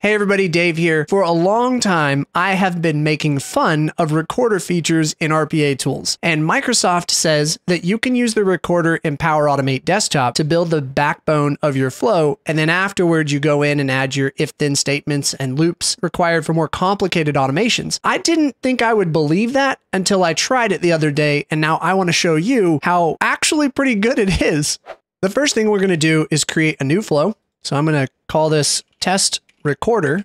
Hey everybody, Dave here. For a long time, I have been making fun of recorder features in RPA tools. And Microsoft says that you can use the recorder in Power Automate Desktop to build the backbone of your flow. And then afterwards, you go in and add your if then statements and loops required for more complicated automations. I didn't think I would believe that until I tried it the other day. And now I want to show you how actually pretty good it is. The first thing we're going to do is create a new flow. So I'm going to call this test recorder.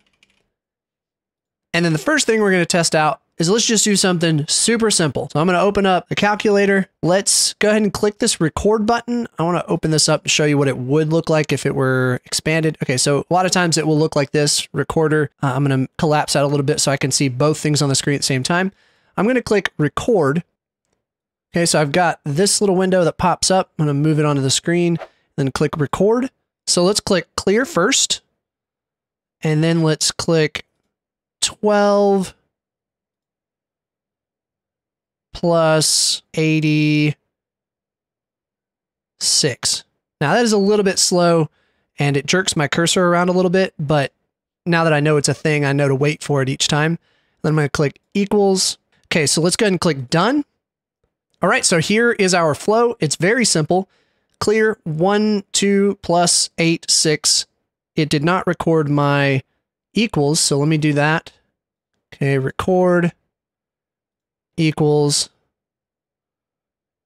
And then the first thing we're going to test out is let's just do something super simple. So I'm going to open up a calculator. Let's go ahead and click this record button. I want to open this up to show you what it would look like if it were expanded. Okay, so a lot of times it will look like this recorder. Uh, I'm going to collapse that a little bit so I can see both things on the screen at the same time. I'm going to click record. Okay, so I've got this little window that pops up. I'm going to move it onto the screen, then click record. So let's click clear first. And then let's click 12 plus 86. Now that is a little bit slow and it jerks my cursor around a little bit, but now that I know it's a thing, I know to wait for it each time. Then I'm going to click equals. Okay, so let's go ahead and click done. All right, so here is our flow. It's very simple. Clear 1, 2 plus 8, 6 it did not record my equals, so let me do that. Okay, record equals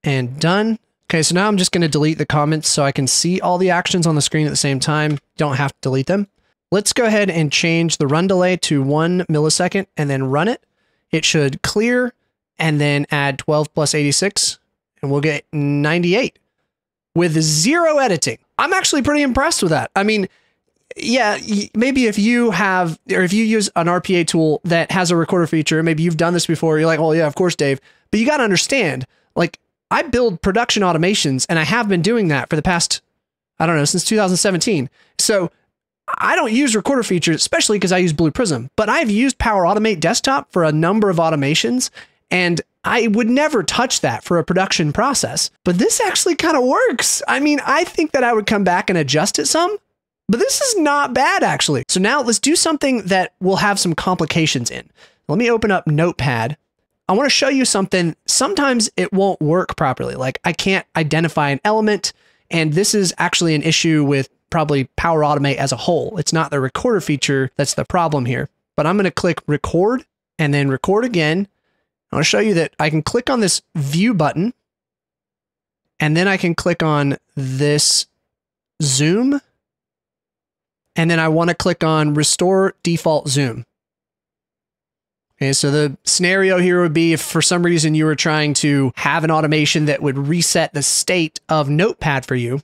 and done. Okay, so now I'm just going to delete the comments so I can see all the actions on the screen at the same time. Don't have to delete them. Let's go ahead and change the run delay to one millisecond and then run it. It should clear and then add 12 plus 86 and we'll get 98 with zero editing. I'm actually pretty impressed with that. I mean, yeah, maybe if you have, or if you use an RPA tool that has a recorder feature, maybe you've done this before, you're like, oh, yeah, of course, Dave. But you got to understand, like, I build production automations and I have been doing that for the past, I don't know, since 2017. So I don't use recorder features, especially because I use Blue Prism, but I've used Power Automate Desktop for a number of automations and I would never touch that for a production process. But this actually kind of works. I mean, I think that I would come back and adjust it some, but this is not bad, actually. So now let's do something that will have some complications in. Let me open up Notepad. I want to show you something. Sometimes it won't work properly. Like I can't identify an element. And this is actually an issue with probably Power Automate as a whole. It's not the recorder feature that's the problem here. But I'm going to click record and then record again. I want to show you that I can click on this view button and then I can click on this zoom and then I want to click on restore default zoom. Okay, so the scenario here would be if for some reason you were trying to have an automation that would reset the state of Notepad for you.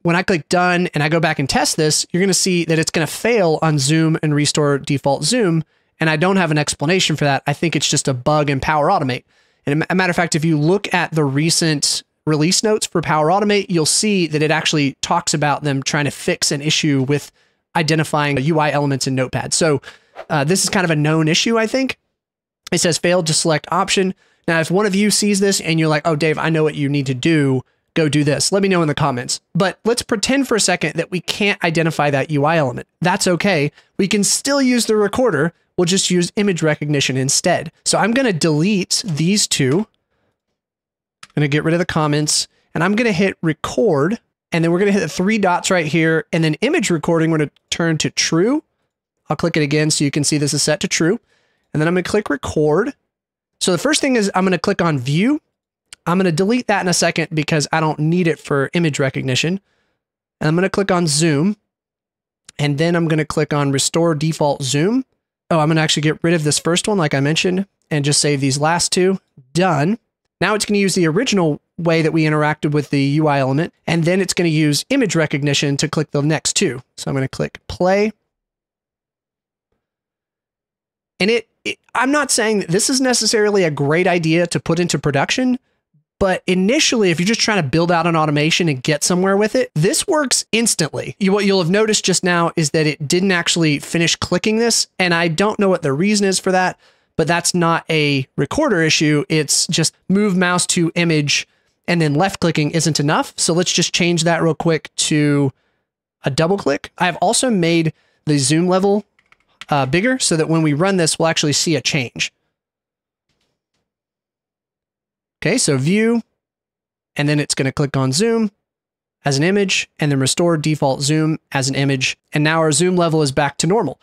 When I click done and I go back and test this, you're going to see that it's going to fail on zoom and restore default zoom. And I don't have an explanation for that. I think it's just a bug in Power Automate. And a matter of fact, if you look at the recent release notes for Power Automate, you'll see that it actually talks about them trying to fix an issue with identifying UI elements in Notepad. So uh, this is kind of a known issue, I think. It says failed to select option. Now, if one of you sees this and you're like, oh, Dave, I know what you need to do, go do this. Let me know in the comments. But let's pretend for a second that we can't identify that UI element. That's okay. We can still use the recorder. We'll just use image recognition instead. So I'm going to delete these two. I'm going to get rid of the comments and I'm going to hit record and then we're going to hit the three dots right here. And then image recording, we're going to turn to true. I'll click it again so you can see this is set to true. And then I'm going to click record. So the first thing is I'm going to click on view. I'm going to delete that in a second because I don't need it for image recognition. And I'm going to click on zoom. And then I'm going to click on restore default zoom. Oh, I'm going to actually get rid of this first one, like I mentioned, and just save these last two. Done. Now it's going to use the original way that we interacted with the UI element, and then it's going to use image recognition to click the next two. So I'm going to click play. And it, it I'm not saying that this is necessarily a great idea to put into production, but initially, if you're just trying to build out an automation and get somewhere with it, this works instantly. You, what you'll have noticed just now is that it didn't actually finish clicking this. And I don't know what the reason is for that, but that's not a recorder issue. It's just move mouse to image and then left clicking isn't enough. So let's just change that real quick to a double click. I've also made the zoom level uh, bigger so that when we run this, we'll actually see a change. Okay, so view, and then it's going to click on zoom as an image and then restore default zoom as an image. And now our zoom level is back to normal.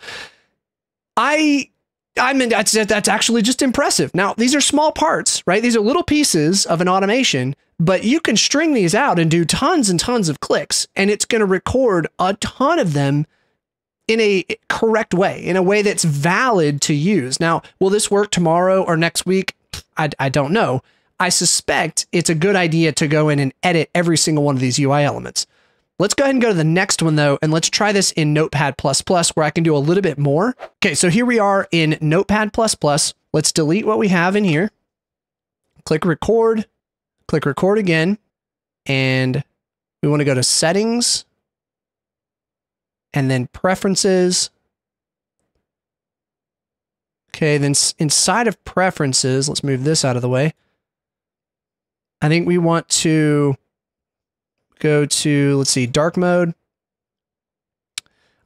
I I mean, that's, that's actually just impressive. Now, these are small parts, right? These are little pieces of an automation, but you can string these out and do tons and tons of clicks, and it's going to record a ton of them in a correct way, in a way that's valid to use. Now, will this work tomorrow or next week? I, I don't know. I suspect it's a good idea to go in and edit every single one of these UI elements. Let's go ahead and go to the next one though, and let's try this in Notepad++ where I can do a little bit more. Okay, so here we are in Notepad++. Let's delete what we have in here. Click record, click record again, and we want to go to settings, and then preferences. Okay, then inside of preferences, let's move this out of the way. I think we want to go to, let's see, dark mode.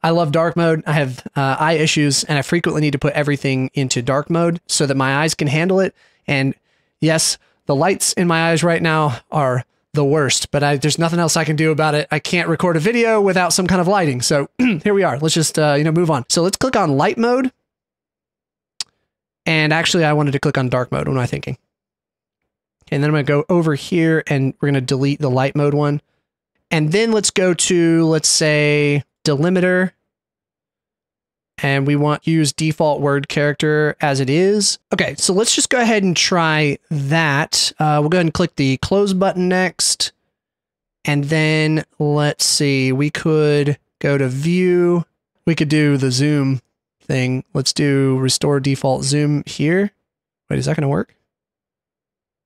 I love dark mode. I have uh, eye issues and I frequently need to put everything into dark mode so that my eyes can handle it. And yes, the lights in my eyes right now are the worst, but I, there's nothing else I can do about it. I can't record a video without some kind of lighting. So here we are. Let's just, uh, you know, move on. So let's click on light mode. And actually I wanted to click on dark mode. What am I thinking? And then I'm going to go over here and we're going to delete the light mode one. And then let's go to, let's say, delimiter. And we want use default word character as it is. Okay, so let's just go ahead and try that. Uh, we'll go ahead and click the close button next. And then let's see, we could go to view. We could do the zoom thing. Let's do restore default zoom here. Wait, is that going to work?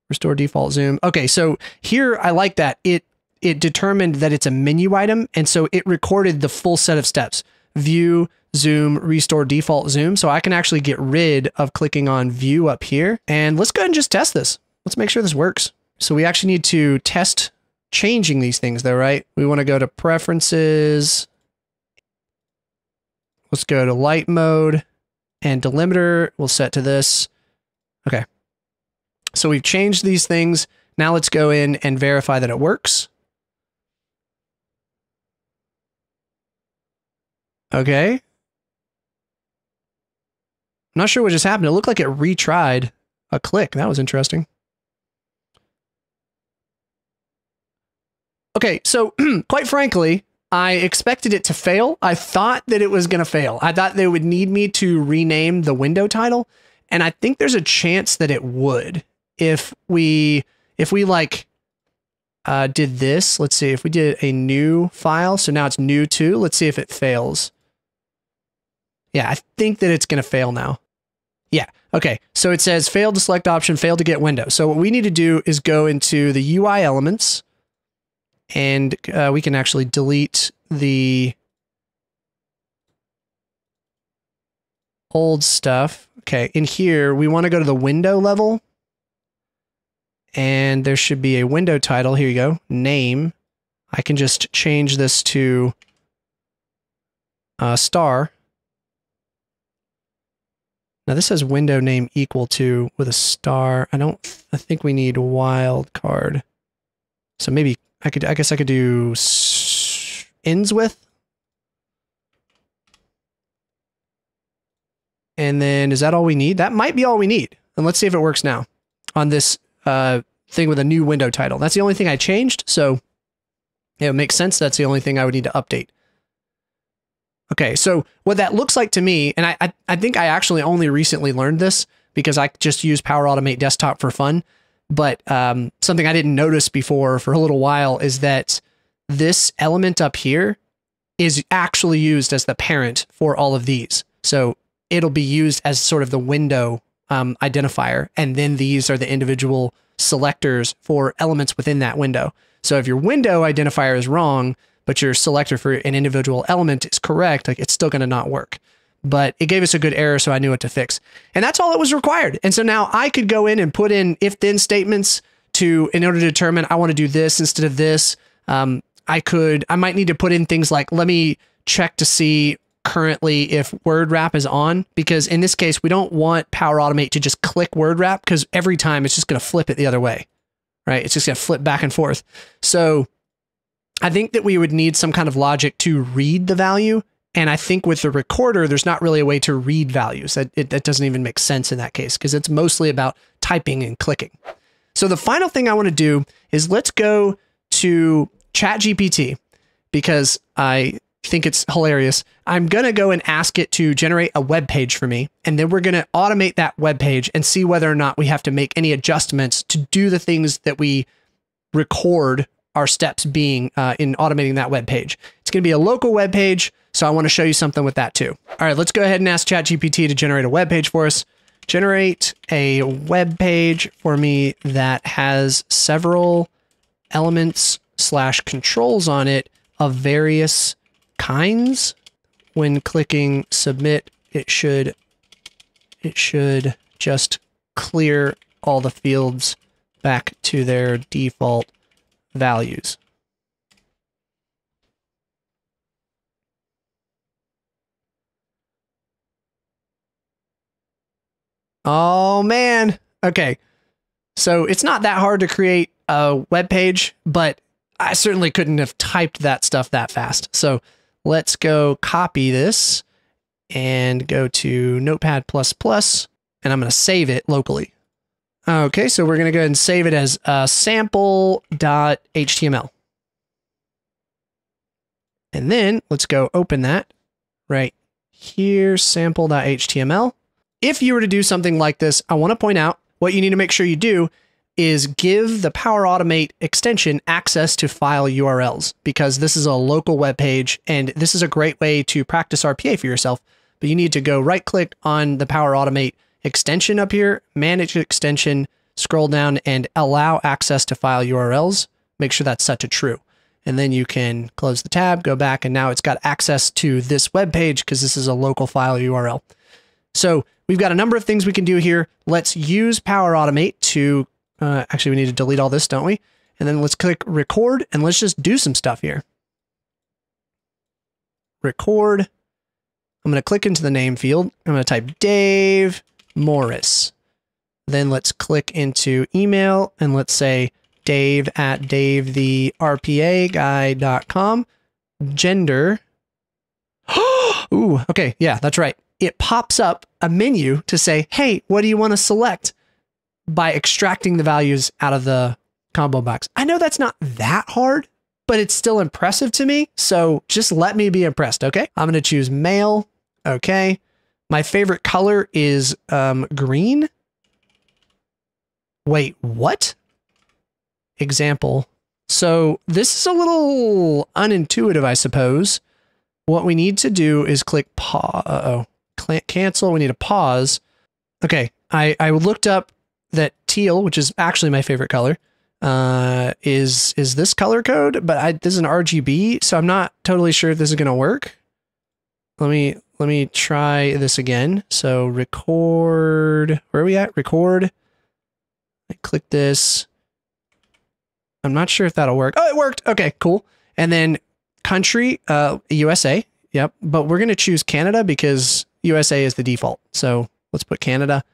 Restore default zoom. Okay, so here I like that. It it determined that it's a menu item, and so it recorded the full set of steps. View, zoom, restore default zoom. So I can actually get rid of clicking on view up here. And let's go ahead and just test this. Let's make sure this works. So we actually need to test changing these things though, right? We want to go to preferences. Let's go to light mode and delimiter. We'll set to this. Okay. So we've changed these things. Now let's go in and verify that it works. Okay. I'm not sure what just happened. It looked like it retried a click. That was interesting. Okay, so quite frankly, I expected it to fail. I thought that it was going to fail. I thought they would need me to rename the window title, and I think there's a chance that it would if we if we like uh, did this. Let's see if we did a new file. So now it's new too. Let's see if it fails. Yeah, I think that it's going to fail now. Yeah. Okay. So it says failed to select option, failed to get window. So what we need to do is go into the UI elements and uh, we can actually delete the old stuff. Okay. In here, we want to go to the window level and there should be a window title. Here you go, name. I can just change this to uh, star. Now this says window name equal to with a star. I don't, I think we need wildcard. So maybe I could, I guess I could do ends with. And then is that all we need? That might be all we need. And let's see if it works now on this uh, thing with a new window title. That's the only thing I changed. So it makes sense. That's the only thing I would need to update. Okay, so what that looks like to me, and I, I, I think I actually only recently learned this because I just use Power Automate Desktop for fun. But um, something I didn't notice before for a little while is that this element up here is actually used as the parent for all of these. So it'll be used as sort of the window um, identifier. And then these are the individual selectors for elements within that window. So if your window identifier is wrong, but your selector for an individual element is correct, like it's still going to not work. But it gave us a good error, so I knew what to fix. And that's all that was required. And so now I could go in and put in if then statements to, in order to determine I want to do this instead of this. Um, I could, I might need to put in things like, let me check to see currently if word wrap is on because in this case we don't want power automate to just click word wrap because every time it's just going to flip it the other way right it's just going to flip back and forth so i think that we would need some kind of logic to read the value and i think with the recorder there's not really a way to read values that, it, that doesn't even make sense in that case because it's mostly about typing and clicking so the final thing i want to do is let's go to ChatGPT because i think it's hilarious. I'm going to go and ask it to generate a web page for me. And then we're going to automate that web page and see whether or not we have to make any adjustments to do the things that we record our steps being uh, in automating that web page. It's going to be a local web page. So I want to show you something with that too. All right, let's go ahead and ask ChatGPT to generate a web page for us. Generate a web page for me that has several elements slash controls on it of various kinds. When clicking submit, it should it should just clear all the fields back to their default values. Oh man. Okay. So it's not that hard to create a web page, but I certainly couldn't have typed that stuff that fast. So Let's go copy this and go to Notepad++, and I'm going to save it locally. Okay, so we're going to go ahead and save it as uh, sample.html. And then let's go open that right here, sample.html. If you were to do something like this, I want to point out what you need to make sure you do is give the Power Automate extension access to file URLs because this is a local web page and this is a great way to practice RPA for yourself. But you need to go right click on the Power Automate extension up here, manage extension, scroll down and allow access to file URLs. Make sure that's set to true. And then you can close the tab, go back, and now it's got access to this web page because this is a local file URL. So we've got a number of things we can do here. Let's use Power Automate to uh, actually, we need to delete all this, don't we? And then let's click record and let's just do some stuff here. Record. I'm going to click into the name field. I'm going to type Dave Morris. Then let's click into email and let's say dave at dave the davetherpaguy.com. Gender. Ooh, okay. Yeah, that's right. It pops up a menu to say, hey, what do you want to select? by extracting the values out of the combo box. I know that's not that hard, but it's still impressive to me. So just let me be impressed. Okay. I'm going to choose male. Okay. My favorite color is um, green. Wait, what? Example. So this is a little unintuitive, I suppose. What we need to do is click pause. Uh oh. Cancel. We need to pause. Okay. I, I looked up that teal, which is actually my favorite color, uh, is is this color code, but I, this is an RGB, so I'm not totally sure if this is gonna work. Let me let me try this again. So record. Where are we at? Record. I click this. I'm not sure if that'll work. Oh, it worked. Okay, cool. And then country, uh, USA. Yep. But we're gonna choose Canada because USA is the default. So let's put Canada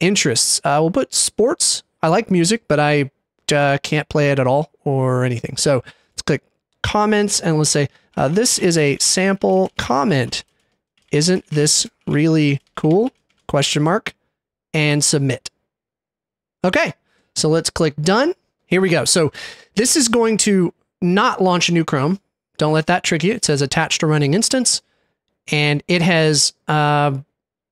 interests. Uh, we'll put sports. I like music, but I uh, can't play it at all or anything. So let's click comments and let's say, uh, this is a sample comment. Isn't this really cool? Question mark and submit. Okay, so let's click done. Here we go. So this is going to not launch a new Chrome. Don't let that trick you. It says attached to running instance and it has uh,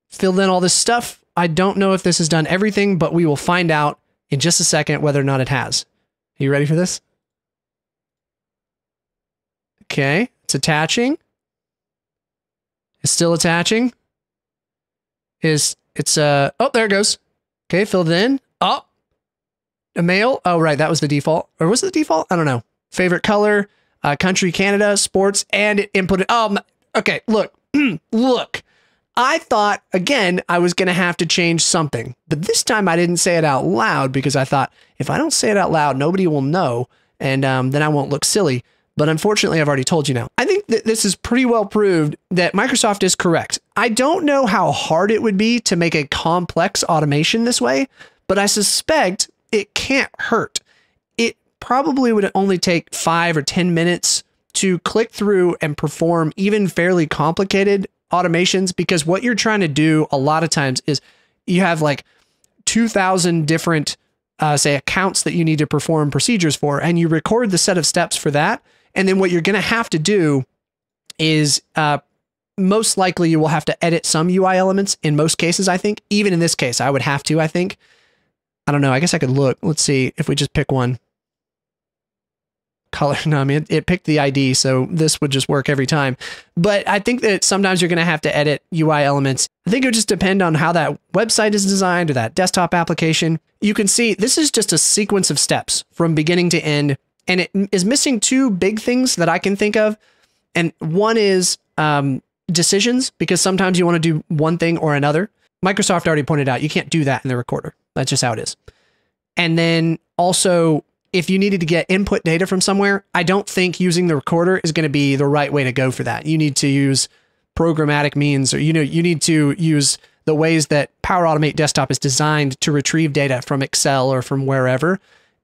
filled in all this stuff I don't know if this has done everything, but we will find out in just a second whether or not it has. Are you ready for this? Okay, it's attaching. It's still attaching. Is it's uh oh there it goes. Okay, filled in. Oh, a male. Oh right, that was the default, or was it the default? I don't know. Favorite color, uh, country, Canada, sports, and it inputted. Oh, okay. Look, look. I thought, again, I was to have to change something. But this time I didn't say it out loud because I thought if I don't say it out loud, nobody will know. And um, then I won't look silly. But unfortunately, I've already told you now. I think that this is pretty well proved that Microsoft is correct. I don't know how hard it would be to make a complex automation this way, but I suspect it can't hurt. It probably would only take five or 10 minutes to click through and perform even fairly complicated automations because what you're trying to do a lot of times is you have like 2000 different uh, say accounts that you need to perform procedures for and you record the set of steps for that and then what you're going to have to do is uh, most likely you will have to edit some ui elements in most cases i think even in this case i would have to i think i don't know i guess i could look let's see if we just pick one color. No, I mean, it, it, picked the ID, so this would just work every time. But I think that sometimes you're going to have to edit UI elements. I think it would just depend on how that website is designed or that desktop application. You can see this is just a sequence of steps from beginning to end, and it is missing two big things that I can think of. And one is um, decisions, because sometimes you want to do one thing or another. Microsoft already pointed out you can't do that in the recorder. That's just how it is. And then also if you needed to get input data from somewhere, I don't think using the recorder is going to be the right way to go for that. You need to use programmatic means or you know you need to use the ways that Power Automate Desktop is designed to retrieve data from Excel or from wherever.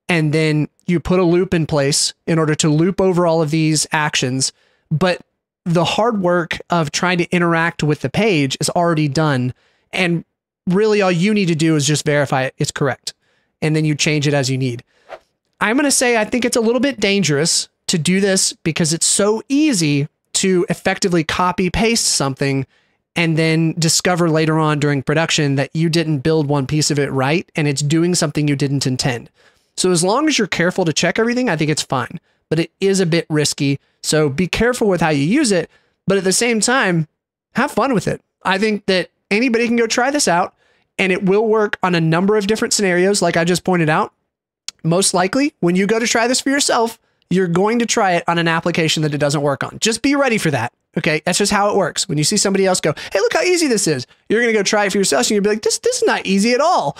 And then you put a loop in place in order to loop over all of these actions. But the hard work of trying to interact with the page is already done. And really, all you need to do is just verify it's correct. And then you change it as you need. I'm going to say I think it's a little bit dangerous to do this because it's so easy to effectively copy paste something and then discover later on during production that you didn't build one piece of it right and it's doing something you didn't intend. So as long as you're careful to check everything, I think it's fine. But it is a bit risky. So be careful with how you use it, but at the same time, have fun with it. I think that anybody can go try this out and it will work on a number of different scenarios like I just pointed out most likely when you go to try this for yourself, you're going to try it on an application that it doesn't work on. Just be ready for that. Okay. That's just how it works. When you see somebody else go, Hey, look how easy this is. You're going to go try it for yourself. And you'll be like, this, this is not easy at all.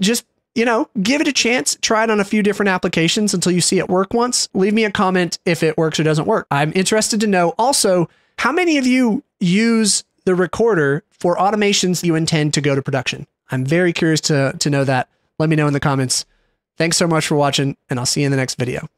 Just, you know, give it a chance. Try it on a few different applications until you see it work once. Leave me a comment if it works or doesn't work. I'm interested to know also how many of you use the recorder for automations you intend to go to production. I'm very curious to, to know that. Let me know in the comments. Thanks so much for watching, and I'll see you in the next video.